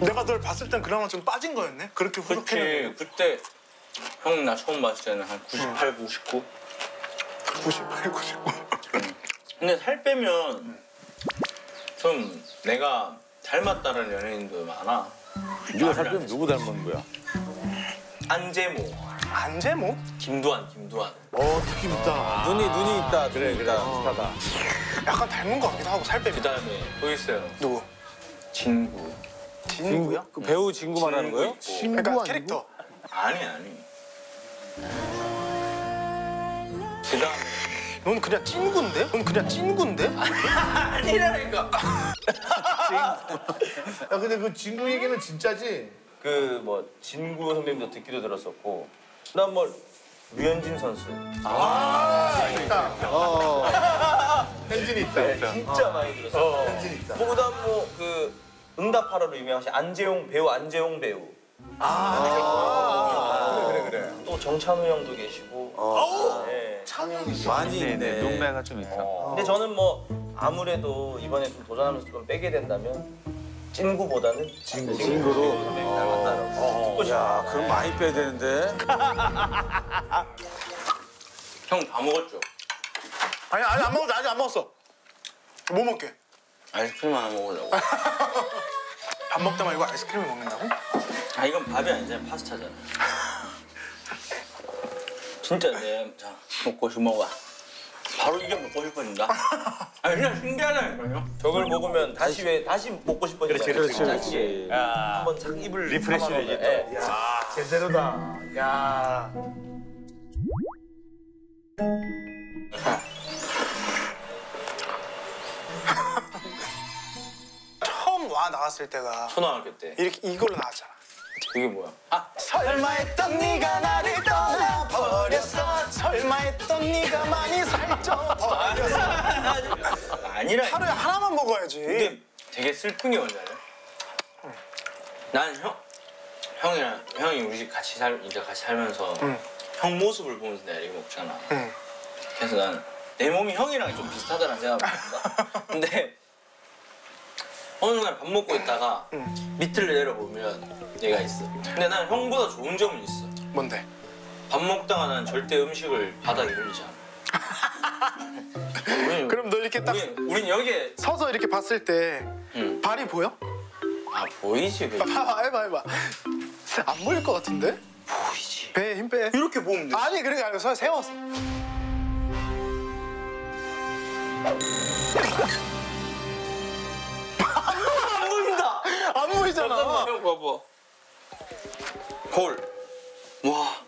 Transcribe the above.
내가 널 봤을 땐 그나마 좀 빠진 거였네? 그렇게 후덕했는데 그치 그때 형 나 처음 봤을 때는 한 98, 99 98, 99 근데 살 빼면 좀 내가 닮았다는 연예인도 많아 네가 살 빼면 누구 닮은 거야? 안재모 안재모? 김두한 김두한 어 느낌 있다. 눈이 눈이 있다. 그래 그래 비슷하다. 약간 닮은 것 같기도 하고 살 빼면 그 다음에 또 있어요 누구? 진구 진구야? 그 배우 진구 말하는 거예요? 있고. 그러니까 캐릭터 아니 아니 그 다음에 넌 그냥 찐구인데? 넌 그냥 찐구인데? 아니라니까 야 근데 그 진구 얘기는 진짜지? 그 뭐 진구 선배님도 듣기도 들었었고 그다음 뭐 류현진 선수 현진이 있다. 네, 진짜 많이 들었어요. 현진 있다. 뭐 그다음 뭐그 응답하라로 유명하신 안재용 배우 안재용 배우 그래 그래 그래. 또 정찬우 형도 계시고 네. 많이 있네. 눈매가 좀 있어. 근데 저는 뭐 아무래도 이번에 좀 도전하면서 좀 빼게 된다면 찐구보다는 진구 진구로? 선배님 닮았다라고 듣고 싶어요. 야, 그럼 많이 빼야 되는데. 형 다 먹었죠? 아니 아니 안 먹었어 아직 안 먹었어 뭐 먹게? 아이스크림 하나 먹으려고 밥 먹다 말고 아이스크림을 먹는다고? 아 이건 밥이 아니잖아 파스타잖아 진짜 내 자 먹고 싶어 먹어 바로 이게 먹고 싶어진다 아 그냥 신기하다니까요 저걸 먹으면 다시 왜 다시 먹고 싶어지잖아요. 그렇지, 그렇지. 한번 싹 입을 refresh 담아서, 되지 또. 예. 제대로다. 야. 처음 와 나왔을 때가 초등학교 때 이렇게 이걸로 나왔잖아 그게 뭐야 아 설마 했던 네가 나를 떠나버렸어 설마 했던 네가 많이 살쪄버렸어 아니라 하루에 하나만 먹어야지 이게 되게 슬픈 게 뭔지 알아요? 난 형, 형이랑 형이 우리 집 같이 살 이제 같이 살면서 응. 형 모습을 보면서 내가 이렇게 먹잖아. 응. 그래서 난 내 몸이 형이랑 좀 비슷하다는 생각을 했다. 근데 어느 날 밥 먹고 있다가 밑을 내려보면 얘가 있어. 근데 난 형보다 좋은 점은 있어. 뭔데? 밥 먹다가 난 절대 음식을 바닥에 흘리지 않아. 우린, 그럼 너 이렇게 딱 우린, 우린 여기에 서서 이렇게 봤을 때 응. 발이 보여? 아 보이지 그 봐봐 해봐 해봐 안 보일 것 같은데? 보이지. 배에 힘 빼. 이렇게 보면 돼. 아니 그러니까 아니고 서 세웠어 안 보인다. 안 보이잖아 잠깐만 형 봐봐. 거울. 와